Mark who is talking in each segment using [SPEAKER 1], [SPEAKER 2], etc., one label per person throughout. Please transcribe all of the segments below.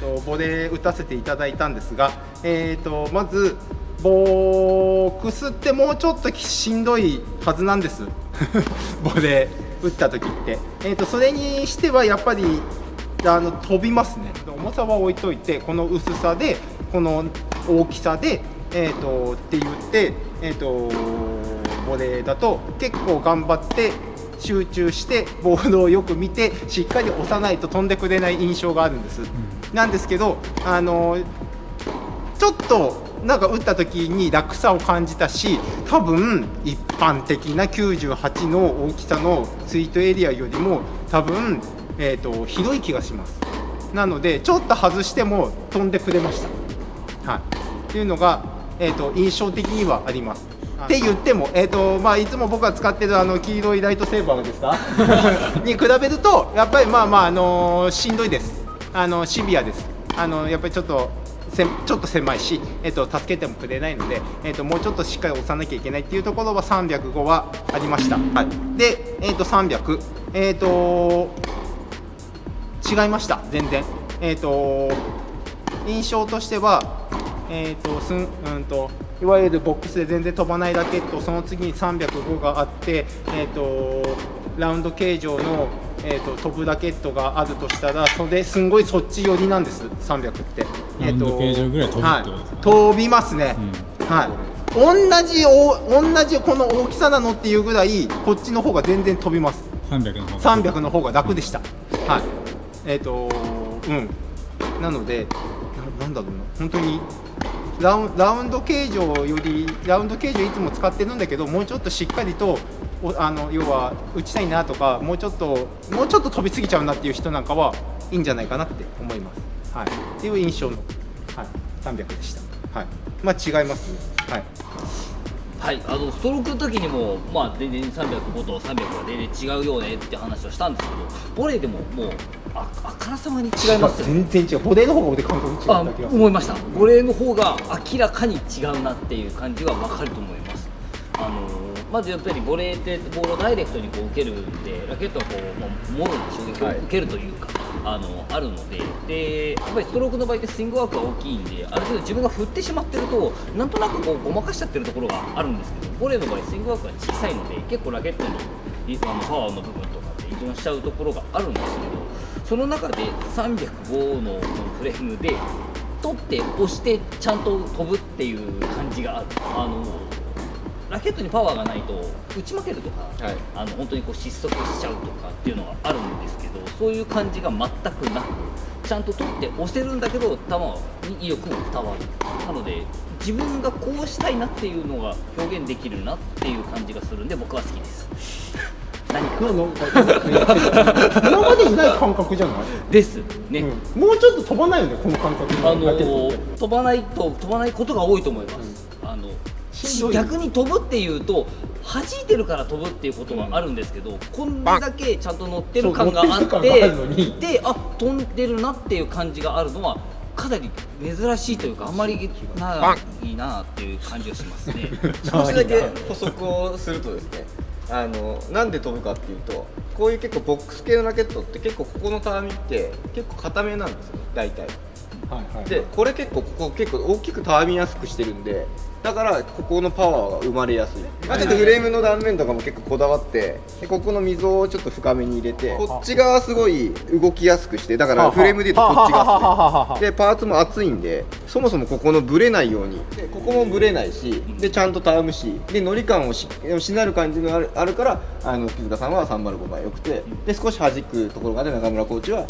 [SPEAKER 1] とボレー打たせていただいたんですが、えー、とまずボックスってもうちょっとしんどいはずなんです。ボレー打った時って、えー、とそれにしてはやっぱりあの飛びますね。重さは置いといてこの薄さでこの大きさで、えー、とって言って、えー、とボレーだと結構頑張って集中してボールをよく見てしっかり押さないと飛んでくれない印象があるんです、うん、なんですけどあのちょっとなんか打った時に楽さを感じたし多分一般的な98の大きさのツイートエリアよりも多分、えーと、広い気がします。なのでちょっと外しても飛んでくれました、はい、っていうのが、えーと、印象的にはありますって言っても、えーとまあ、いつも僕が使ってるあの黄色いライトセーバーですか？に比べるとやっぱりまあまあ、あのー、しんどいです。あのシビアです。あのやっぱりちょっとせちょっと狭いし、えーと、助けてもくれないので、えーと、もうちょっとしっかり押さなきゃいけないっていうところは305はありました、はい、で、えーと、300えっ、ー、と違いました。全然。えっ、ー、と印象としてはえっ、ー、とすんうんといわゆるボックスで全然飛ばないラケットその次に305があってえっ、とラウンド形状のえーと、飛ぶラケットがあるとしたらそれすんごいそっち寄りなんです300って、
[SPEAKER 2] えーと、ぐらい飛ぶ、はい、
[SPEAKER 1] 飛びますね、うん、はい。同じお同じこの大きさなのっていうぐらいこっちの方が全然飛びます。
[SPEAKER 2] 300の
[SPEAKER 1] 方300の方が楽でした、うん、はい。えっ、ー、とうん。なのでななんだろうな。本当にラウラウンド形状よりラウンド形状いつも使ってるんだけどもうちょっとしっかりとあの要は打ちたいなとかもうちょっともうちょっと飛びすぎちゃうなっていう人なんかはいいんじゃないかなって思います。はい、っていう印象の、はい、300でした。はい、まあ違います、はい。
[SPEAKER 3] はい、あのストロークの時にも、まあ、全然305と300は全然違うよねって話をしたんですけどボレーでももうああからさまに違いますよ
[SPEAKER 1] 全然違う。ボレーの方が俺感覚違う
[SPEAKER 3] あ思いました。ボレーの方が明らかに違うなっていう感じは分かると思います。あのまずやっぱりボレーってボールをダイレクトにこう受けるんでラケットはこう、まあ、もろに衝撃を受けるというか、はい、あのあるので。でやっぱりストロークの場合ってスイングワークが大きいんである程度自分が振ってしまってるとなんとなくこうごまかしちゃってるところがあるんですけどボレーの場合スイングワークが小さいので結構ラケットにあのパワーの部分とかって依存しちゃうところがあるんですけどその中で305のフレームで取って押してちゃんと飛ぶっていう感じがある。あのラケットにパワーがないと打ち負けるとか、はい、あの本当にこう失速しちゃうとかっていうのがあるんですけどそういう感じが全くなくちゃんと取って押せるんだけど球に威力も伝わる。なので自分がこうしたいなっていうのが表現できるなっていう感じがするんで僕は好きです何か。
[SPEAKER 1] 今までにない感覚じゃない？
[SPEAKER 3] ですね、
[SPEAKER 1] うん、もうちょっと飛ばないよねこの感覚
[SPEAKER 3] あの飛ばないと飛ばないことが多いと思います、うん、あの逆に飛ぶっていうと弾いてるから飛ぶっていうことはあるんですけど、うん、こんだけちゃんと乗ってる感があってであ飛んでるなっていう感じがあるのはかなり珍しいというかあまりないいなっていう感じがしますね。
[SPEAKER 4] 少しだけ補足をするとですねあのなんで飛ぶかっていうとこういう結構ボックス系のラケットって結構ここのたわみって結構硬めなんですよ大体。はいはい、でこれ結構ここ結構大きくたわみやすくしてるんでだからここのパワーが生まれやすい、まあ、ちょっとフレームの断面とかも結構こだわってでここの溝をちょっと深めに入れてこっち側すごい動きやすくしてだからフレームでいうとこっち側でパーツも厚いんでそもそもここのブレないように。でここもブレないしでちゃんとたわむしで乗り感をししなる感じがあるあるからあの木塚さんは305が良くてで少し弾くところがあって中村コーチは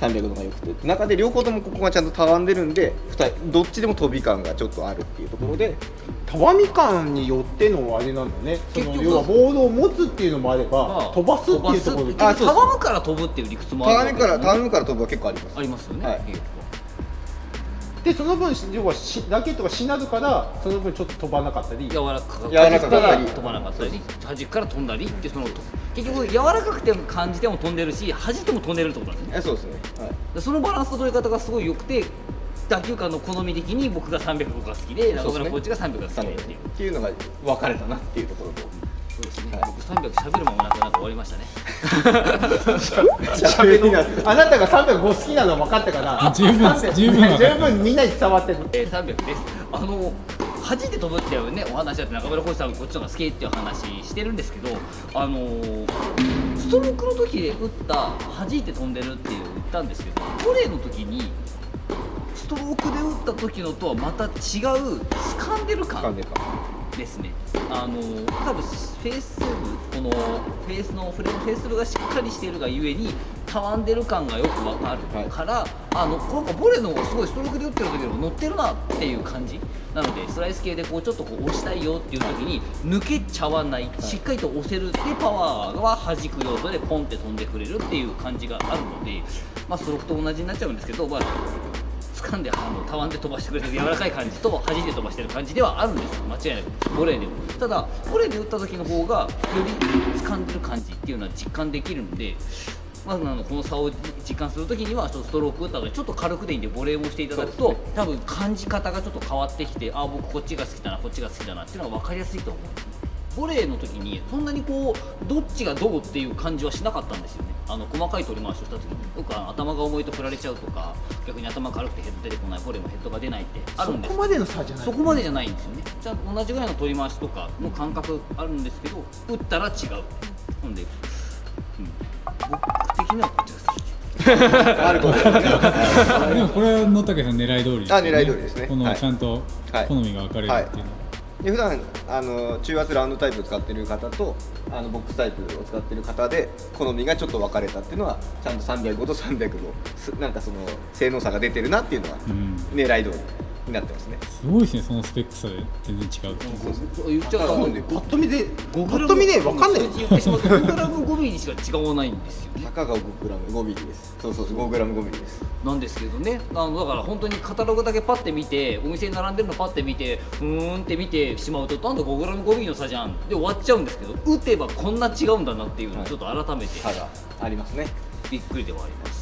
[SPEAKER 4] 300度が良くて中で両方ともここがちゃんとたわんでるんでどっちでも飛び感がちょっとあるっていうところで
[SPEAKER 1] たわみ感によってのあれなんだね。その要はボールを持つっていうのもあれば、飛ばすっていうところで。
[SPEAKER 3] たわむから飛ぶっていう理屈もあ
[SPEAKER 4] るたわみからたわむから飛ぶは結構あります
[SPEAKER 3] ありますよね、はい
[SPEAKER 1] でその分要はしラケットがしなるからその分ちょっと飛ばなかったり。
[SPEAKER 3] 柔らか
[SPEAKER 4] 柔らかかったり。
[SPEAKER 3] 飛ばなかったり。端から飛んだり。ってその結局柔らかくても感じても飛んでるし弾いても飛んでるってことなんですね。
[SPEAKER 4] そうですね、
[SPEAKER 3] はい、そのバランスの取り方がすごい良くて打球感の好み的に僕が300が好きで中村コーチが300が好きでっていう。
[SPEAKER 4] っていうのが分かれたなっていうところと
[SPEAKER 3] そうですね、僕300喋る間もなくなって終わりましたね。
[SPEAKER 1] 喋りなあなたが305好きなの分かったから
[SPEAKER 2] 十分十分
[SPEAKER 1] 十分みんなに伝わってる。
[SPEAKER 3] えー、300です。あの弾いて飛ぶっていうねお話だって中村浩二さんこっちの方が好きっていう話してるんですけどあのーストロークの時で打った弾いて飛んでるっていう言ったんですけどボレーの時にストロークで打った時のとはまた違う掴んでる感。ですね。あの多分フェースこのフェースのフレフェースがしっかりしているがゆえにたわんでる感がよくわかるから、はい、あのなんかボレーの方がすごいストロークで打ってる時よりも乗ってるなっていう感じ。なのでスライス系でこうちょっとこう押したいよっていう時に抜けちゃわない。しっかりと押せるでパワーは弾く要素でポンって飛んでくれるっていう感じがあるので、まあ、ストロークと同じになっちゃうんですけど、まあ、掴んであのたわんで飛ばしてくれる柔らかい感じと弾いて飛ばしてる感じではあるんです。間違いなくボレーでもただボレーで打った時の方がより掴んでる感じっていうのは実感できるのでまあ、あのこの差を実感するときにはちょっとストローク打ったのでちょっと軽くでいいんでボレーもしていただくと、ね、多分感じ方がちょっと変わってきてあ僕こっちが好きだなこっちが好きだなっていうのが分かりやすいと思うんですボレーの時にそんなにこうどっちがどうっていう感じはしなかったんですよね。あの細かい取り回しをした時に。よく頭が重いと振られちゃうとか逆に頭軽くてヘッド出てこないボレーもヘッドが出ないってあるんです
[SPEAKER 1] そこまでの差じゃない。
[SPEAKER 3] そこまでじゃないんですよね。じゃあ同じぐらいの取り回しとかの感覚あるんですけど打ったら違う。ほんで、うん、僕的にはこっちが好き？
[SPEAKER 4] あること。
[SPEAKER 2] でもこれは野武さん狙い通りです、ね、
[SPEAKER 4] あ狙い通りですね。
[SPEAKER 2] このちゃんと好みが分かれるっていうのは、はいはい
[SPEAKER 4] で普段あの中圧ラウンドタイプを使ってる方とあのボックスタイプを使ってる方で好みがちょっと分かれたっていうのはちゃんと305と300のなんかその性能差が出てるなっていうのは狙い通りになってますね、
[SPEAKER 2] すごいですねそのスペック差で全然違う。
[SPEAKER 3] そう言っちゃうと
[SPEAKER 1] パッと見でパッと見ね分かんない。
[SPEAKER 3] 言ってしまうと5グラム5ミリにしか違わないんですよね。
[SPEAKER 4] たかが5グラム5ミリです。そうそうそう5グラム5ミリです。
[SPEAKER 3] なんですけどね。あのだから本当にカタログだけパッて見てお店に並んでるのパッて見てうーんって見てしまうとなんだ5グラム5ミリの差じゃん。で終わっちゃうんですけど打てばこんな違うんだなっていうのをちょっと改めて、
[SPEAKER 4] はい、ありますね。
[SPEAKER 3] びっくりではあります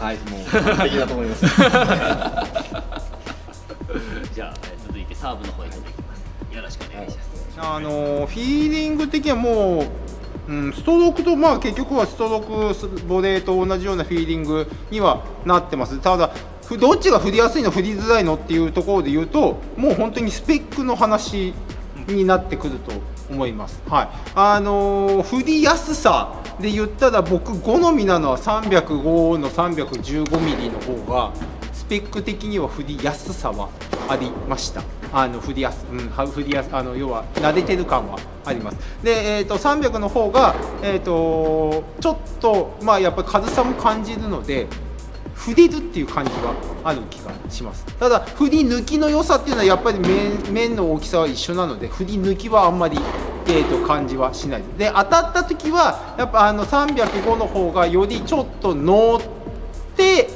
[SPEAKER 4] はいもう完璧だと思います。
[SPEAKER 3] じゃあ続いてサーブの方に飛んでいきます。よろしくお願いします、
[SPEAKER 1] あのフィーリング的にはもう、うん、ストロークとまあ結局はストロークボレーと同じようなフィーリングにはなってます。ただどっちが振りやすいの振りづらいのっていうところで言うともう本当にスペックの話になってくると思います。はい、あのー、振りやすさで言ったら僕好みなのは305の315ミリの方がスペック的には振りやすさはありました。あの振りやす、うん、振りやすあの要は慣れてる感はあります。で、えーと、300の方が、えーと、ちょっとまあやっぱり軽さも感じるので振れるっていう感じがある気がしますただ振り抜きの良さっていうのはやっぱり面面の大きさは一緒なので振り抜きはあんまりえーと感じはしない。ですで当たった時はやっぱあの305の方がよりちょっと乗って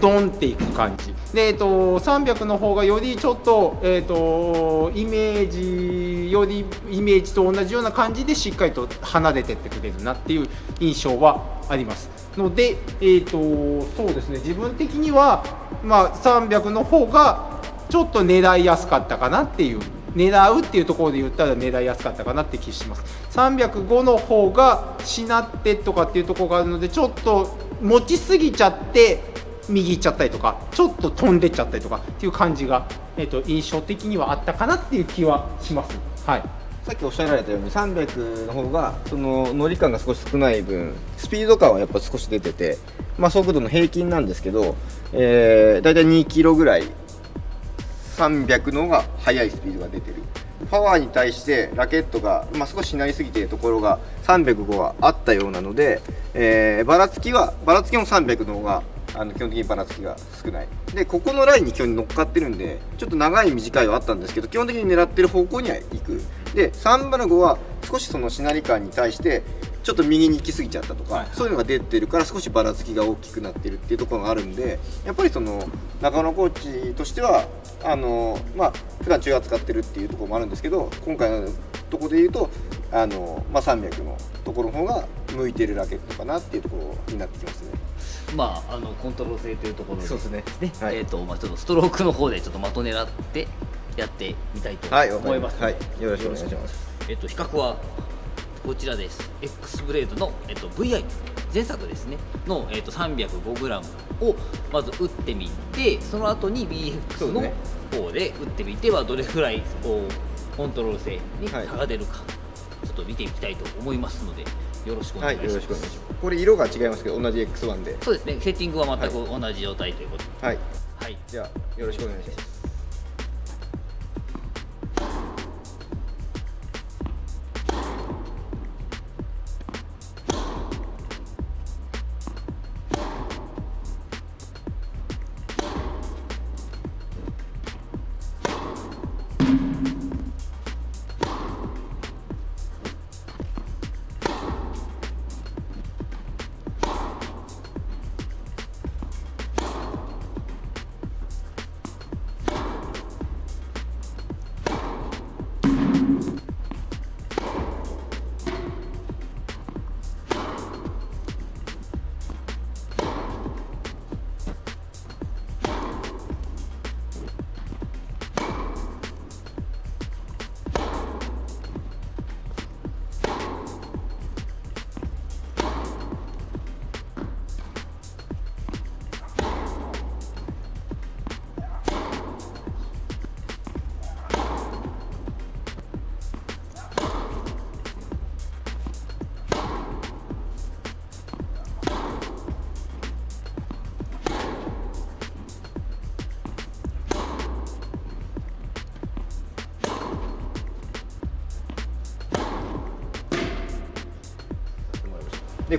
[SPEAKER 1] ドンっていく感じ。で、えー、と300の方がよりちょっと,、えー、とイメージよりイメージと同じような感じでしっかりと離れてってくれるなっていう印象はあります。ので、えー、とそうですね。自分的には、まあ、300の方がちょっと狙いやすかったかなっていう狙うっていうところで言ったら狙いやすかったかなって気します。305の方がしなってとかっていうところがあるのでちょっと持ちすぎちゃって右行っちゃったりとかちょっと飛んでっちゃったりとかっていう感じが、えー、と印象的にはあったかなっていう気はします。はい。
[SPEAKER 4] さっきおっしゃられたように300の方がその乗り感が少し少ない分スピード感はやっぱ少し出てて、まあ、速度の平均なんですけど、えー、大体2キロぐらい300の方が速いスピードが出てる。パワーに対してラケットが、まあ、少ししなりすぎているところが305はあったようなので、えー、ばらつきはばらつきも300の方があの基本的にばらつきが少ない。でここのラインに基本に乗っかってるんでちょっと長い短いはあったんですけど基本的に狙ってる方向には行く。で305は少しそのしなり感に対してちょっと右に行き過ぎちゃったとか、はい、そういうのが出てるから少しばらつきが大きくなってるっていうところがあるんでやっぱりその中野コーチとしてはあのまあ普段中圧使ってるっていうところもあるんですけど今回のところで言うとあの、まあ、300のところの方が向いてるラケットかなっていうところになってきますね。
[SPEAKER 3] まあ、あのコントロール性というところで
[SPEAKER 4] そうですね
[SPEAKER 3] ね、はい、えーとまあ、ちょっとストロークの方でちょっと的狙ってやってみたいと思います。
[SPEAKER 4] はい、よろしくお願いします。
[SPEAKER 3] えっと比較はこちらです。X ブレードのえっと VI 前作ですねのえっと 305g をまず打ってみて、その後に BX の方で打ってみてはどれくらいこうコントロール性に差が出るか、ちょっと見ていきたいと思いますので。よろしくお願いします。はい、よろしくお願いします。
[SPEAKER 4] これ色が違いますけど同じ X1 で。
[SPEAKER 3] そうですね。セッティングは全く同じ状態ということで。
[SPEAKER 4] はい。はい。じゃあよろしくお願いします。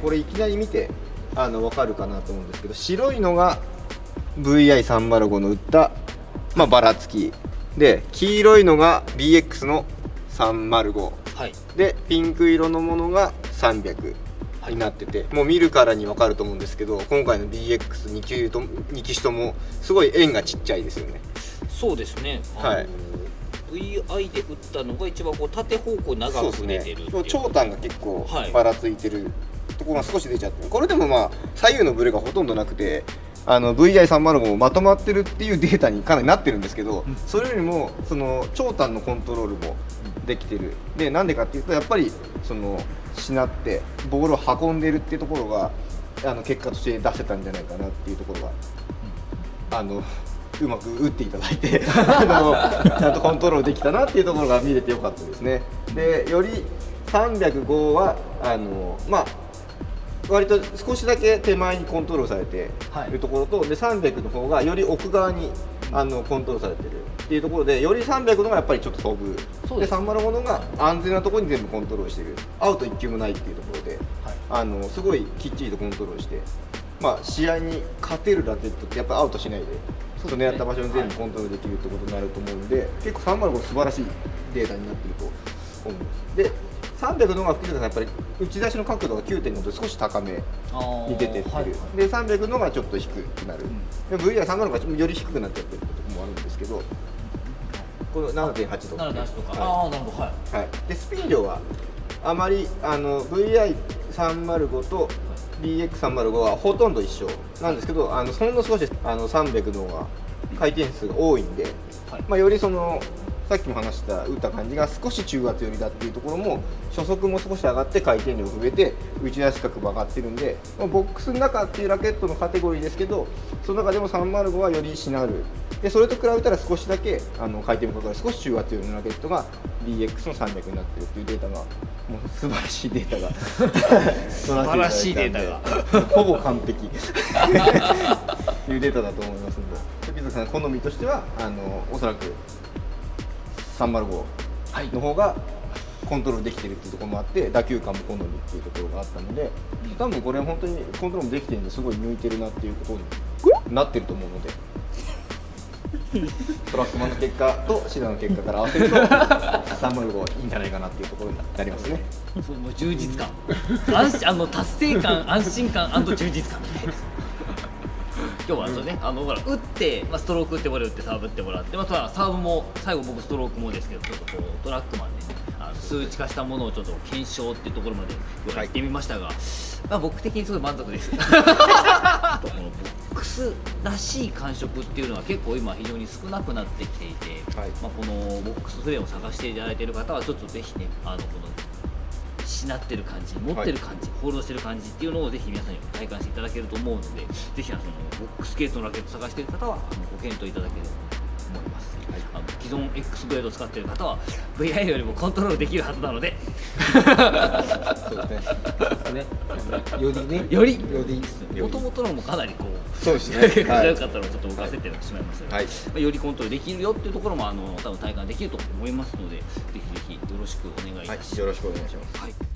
[SPEAKER 4] これいきなり見てあの分かるかなと思うんですけど白いのが VI305 の打った、まあ、ばらつき。で黄色いのが BX の305、はい、でピンク色のものが300になってて、もう見るからに分かると思うんですけど今回の BX2 機と2機種ともすごい円がちっちゃいですよね。
[SPEAKER 3] そうですね。はい。VI で打ったのが一番こう縦方向長く出てる、
[SPEAKER 4] ね、長短が結構ばらついてるところが少し出ちゃって。これでもまあ左右のブレがほとんどなくてあの VI305 もまとまってるっていうデータにかなりなってるんですけど、それよりもその長短のコントロールもできてる。でなんでかっていうとやっぱりそのしなってボールを運んでるっていうところがあの結果として出せたんじゃないかなっていうところがあのうまく打っていただいて あのちゃんとコントロールできたなっていうところが見れてよかったですね。でより305はあのまあ割と少しだけ手前にコントロールされてい。るところと、はい、で300の方がより奥側にあのコントロールされてる。っていうところでより300のがやっぱりちょっと飛ぶ。で305のが安全なところに全部コントロールしてる。アウト1球もないっていうところで、はい、あのすごいきっちりとコントロールして、まあ、試合に勝てるラケットってやっぱアウトしないでその狙った場所に全部コントロールできるってことになると思うんで、はい、結構305素晴らしいデータになってると思うんです。で300の方が福島さんやっぱり打ち出しの角度が9.5と少し高めに出てってる、はい、で300の方がちょっと低くなる、うん、で VR3 の方がより低くなっちゃってることもあるんですけどこの7.8
[SPEAKER 3] とか。7.8とか、はい、ああなるほど。はい、
[SPEAKER 4] はい、でスピン量はあまりあの VI305 と BX305 はほとんど一緒なんですけどあのそんな少しあの300の方が回転数が多いんで、はい、まあ、よりそのさっきも話した打った感じが少し中圧寄りだっていうところも初速も少し上がって回転量増えて打ち出し角も上がってるんでボックスの中っていうラケットのカテゴリーですけどその中でも305はよりしなるでそれと比べたら少しだけあの回転もかかる少し中圧寄りのラケットが BX の300になってるっていうデータがもう素晴らしいデータが
[SPEAKER 3] 素晴らしいデータ
[SPEAKER 4] が。ほぼ完璧。いうデータだと思いますので。さん好みとしてはあのおそらく305の方がコントロールできてるっていうところもあって打球感も好みっていうところがあったので多分これ本当にコントロールもできてるんですごい向いてるなっていうことになってると思うのでトラックマンの結果とシダの結果から合わせると 305いいんじゃないかなっていうところになりますね。
[SPEAKER 3] そうもう充実感。安あの達成感安心感充実感今日はそうね、あのほら打って、まあ、ストローク打ってもらってサーブ打ってもらってまたサーブも最後僕ストロークもですけどちょっとこうトラックマンで、ね、あの数値化したものをちょっと検証っていうところまで今日は行ってみましたが、はい、まあ、僕的にすごい満足です。このボックススらしい感触っていうのは結構今非常に少なくなってきていて、はい、まあ、このボックスフレームを探していただいている方はちょっとぜひねあのこのしなってる感じ持ってる感じ、はい、ホールドしてる感じっていうのをぜひ皆さんに体感していただけると思うのでぜひあのボックスケートのラケット探している方はあのご検討いただければと思います。はい、あの既存 X ブレードを使っている方は VI よりもコントロールできるはずなので。
[SPEAKER 1] そうですね。よりね。
[SPEAKER 3] より。もともとのもかなりこう
[SPEAKER 1] そうですね。
[SPEAKER 3] 良かったのをちょっと浮かせてしまいますので、はい、まあ、よりコントロールできるよっていうところもあの多分体感できると思いますのでぜひぜひよろしくお願いします、
[SPEAKER 1] はい、よろしくお願いします、
[SPEAKER 3] はい